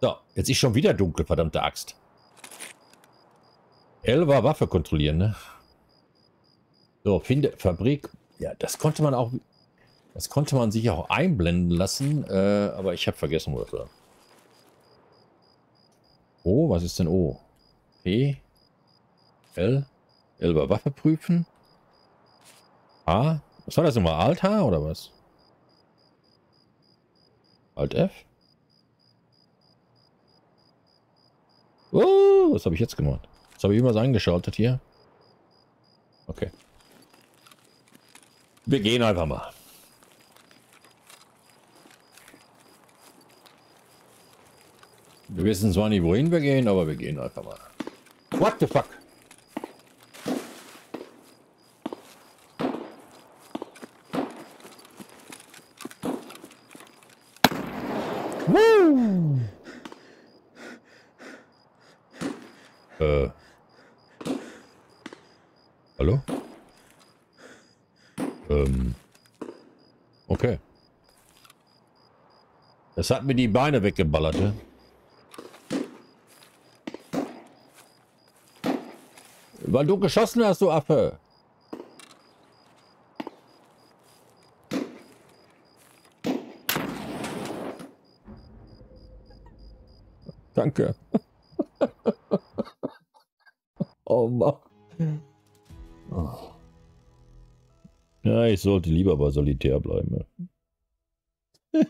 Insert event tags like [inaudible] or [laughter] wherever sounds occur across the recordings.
So, jetzt ist schon wieder dunkel, verdammte Axt. L war Waffe kontrollieren, ne? So, finde Fabrik. Ja, das konnte man auch. Das konnte man sich auch einblenden lassen, äh, aber ich habe vergessen, wo das war. O, was ist denn O? P? L? L war Waffe prüfen. A? Was war das nochmal? Alt H oder was? Alt F? Oh, was habe ich jetzt gemacht? Was habe ich immer so eingeschaltet hier? Okay. Wir gehen einfach mal. Wir wissen zwar nicht, wohin wir gehen, aber wir gehen einfach mal. What the fuck? Woo! Äh. Hallo? Ähm. Okay. Das hat mir die Beine weggeballert, ne? Weil du geschossen hast, du Affe. Danke. [laughs] Mann. Oh. Ja, ich sollte lieber bei Solitär bleiben. [laughs]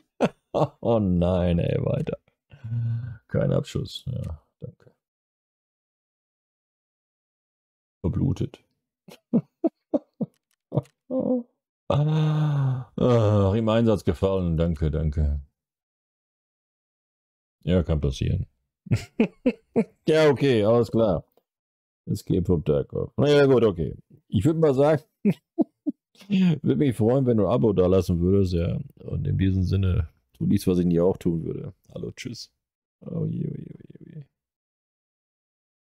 oh nein, ey, weiter. Kein Abschuss. Ja, danke. Verblutet. Ach, im Einsatz gefallen. Danke, danke. Ja, kann passieren. [laughs] ja, okay, alles klar. Escape from Tarkov. Naja, gut, okay. Ich würde mal sagen, [laughs] würde mich freuen, wenn du ein Abo da lassen würdest, ja. Und in diesem Sinne, tu dies, was ich nie auch tun würde. Hallo, tschüss. Oh, je, oh, je.